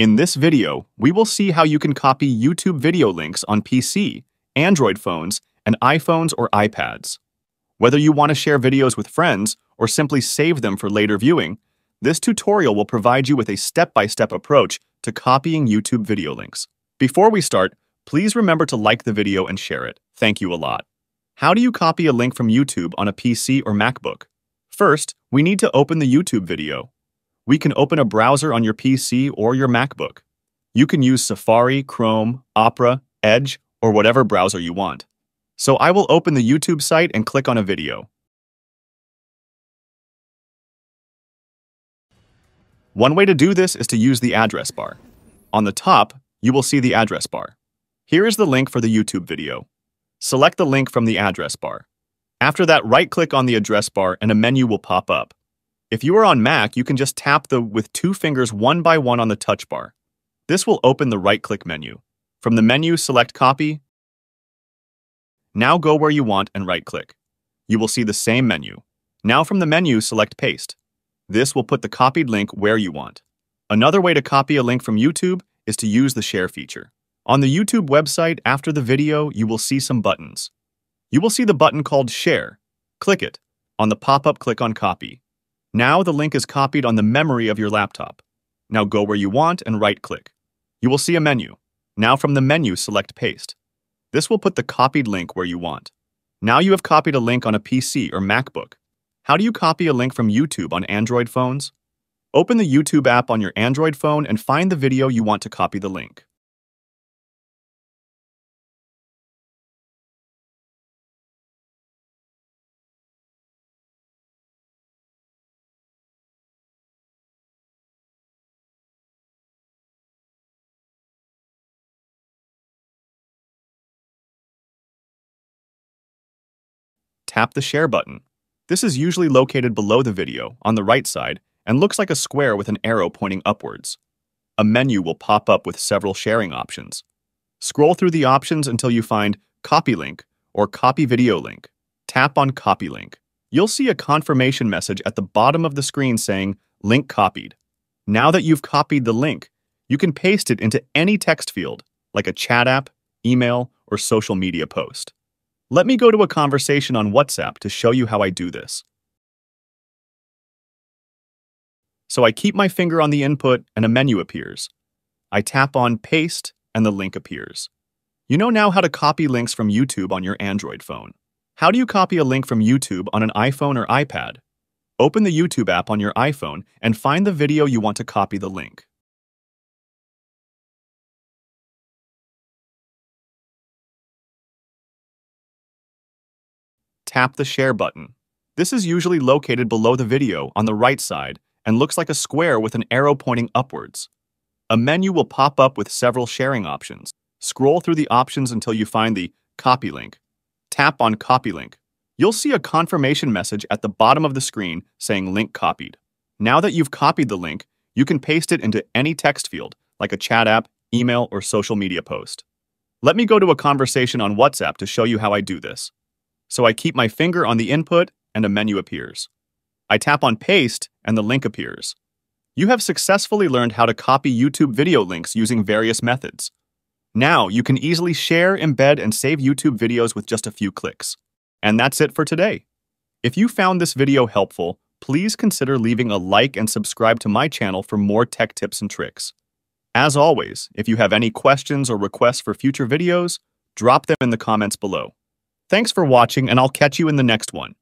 In this video, we will see how you can copy YouTube video links on PC, Android phones, and iPhones or iPads. Whether you want to share videos with friends or simply save them for later viewing, this tutorial will provide you with a step-by-step approach to copying YouTube video links. Before we start, please remember to like the video and share it. Thank you a lot. How do you copy a link from YouTube on a PC or MacBook? First, we need to open the YouTube video. We can open a browser on your PC or your MacBook. You can use Safari, Chrome, Opera, Edge, or whatever browser you want. So I will open the YouTube site and click on a video. One way to do this is to use the address bar. On the top, you will see the address bar. Here is the link for the YouTube video. Select the link from the address bar. After that, right-click on the address bar and a menu will pop up. If you are on Mac, you can just tap the with two fingers one by one on the touch bar. This will open the right-click menu. From the menu, select Copy. Now go where you want and right-click. You will see the same menu. Now from the menu, select Paste. This will put the copied link where you want. Another way to copy a link from YouTube is to use the Share feature. On the YouTube website, after the video, you will see some buttons. You will see the button called Share. Click it. On the pop-up, click on Copy. Now the link is copied on the memory of your laptop. Now go where you want and right-click. You will see a menu. Now from the menu, select Paste. This will put the copied link where you want. Now you have copied a link on a PC or MacBook. How do you copy a link from YouTube on Android phones? Open the YouTube app on your Android phone and find the video you want to copy the link. Tap the Share button. This is usually located below the video, on the right side, and looks like a square with an arrow pointing upwards. A menu will pop up with several sharing options. Scroll through the options until you find Copy Link or Copy Video Link. Tap on Copy Link. You'll see a confirmation message at the bottom of the screen saying Link Copied. Now that you've copied the link, you can paste it into any text field, like a chat app, email, or social media post. Let me go to a conversation on WhatsApp to show you how I do this. So I keep my finger on the input and a menu appears. I tap on Paste and the link appears. You know now how to copy links from YouTube on your Android phone. How do you copy a link from YouTube on an iPhone or iPad? Open the YouTube app on your iPhone and find the video you want to copy the link. Tap the Share button. This is usually located below the video on the right side and looks like a square with an arrow pointing upwards. A menu will pop up with several sharing options. Scroll through the options until you find the Copy link. Tap on Copy link. You'll see a confirmation message at the bottom of the screen saying Link Copied. Now that you've copied the link, you can paste it into any text field, like a chat app, email, or social media post. Let me go to a conversation on WhatsApp to show you how I do this so I keep my finger on the input and a menu appears. I tap on Paste and the link appears. You have successfully learned how to copy YouTube video links using various methods. Now you can easily share, embed, and save YouTube videos with just a few clicks. And that's it for today. If you found this video helpful, please consider leaving a like and subscribe to my channel for more tech tips and tricks. As always, if you have any questions or requests for future videos, drop them in the comments below. Thanks for watching, and I'll catch you in the next one.